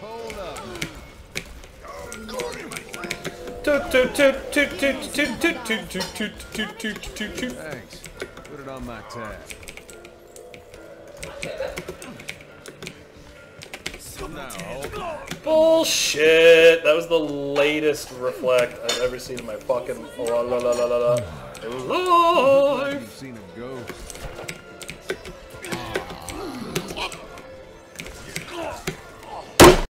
Hold up. Toot toot toot toot toot toot toot toot toot toot toot toot toot. Thanks. Put it on my tab. Bullshit! That was the latest reflect I've ever seen in my fucking la la la la la la You've life. seen.